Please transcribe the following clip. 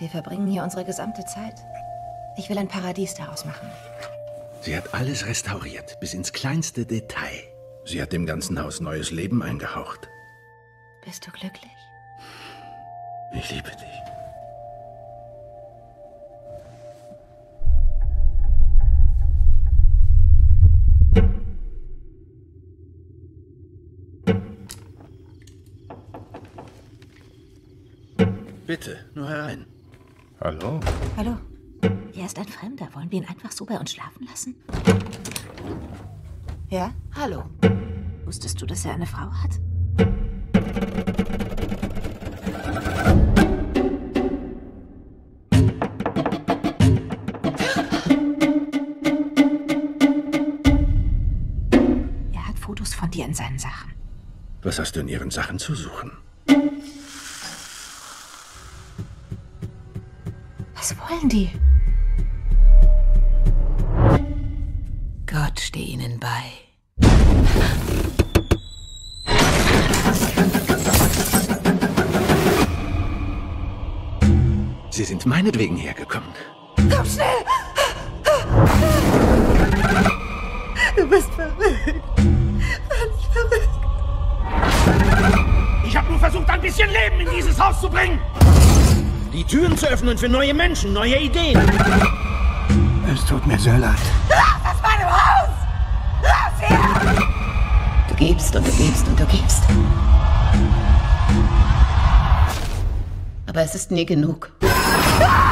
Wir verbringen hier unsere gesamte Zeit. Ich will ein Paradies daraus machen. Sie hat alles restauriert, bis ins kleinste Detail. Sie hat dem ganzen Haus neues Leben eingehaucht. Bist du glücklich? Ich liebe dich. Bitte, nur herein. Hallo? Hallo. Er ist ein Fremder. Wollen wir ihn einfach so bei uns schlafen lassen? Ja? Hallo. Wusstest du, dass er eine Frau hat? Er hat Fotos von dir in seinen Sachen. Was hast du in ihren Sachen zu suchen? Was wollen die? Gott steh ihnen bei. Sie sind meinetwegen hergekommen. Komm schnell! Du bist verrückt. Völlig verrückt. Ich habe nur versucht, ein bisschen Leben in dieses Haus zu bringen. Die Türen zu öffnen für neue Menschen, neue Ideen. Es tut mir sehr leid. Raus aus meinem Haus! Raus hier! Du gibst und du gibst und du gibst. Aber es ist nie genug. Ah!